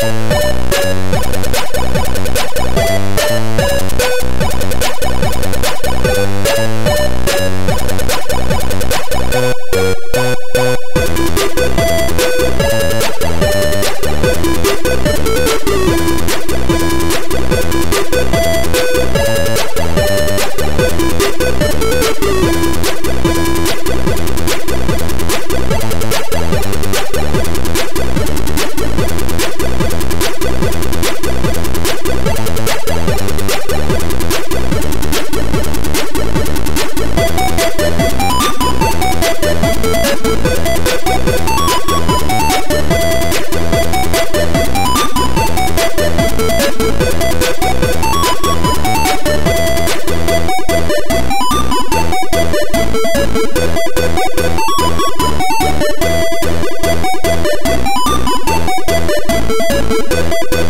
you Thank you.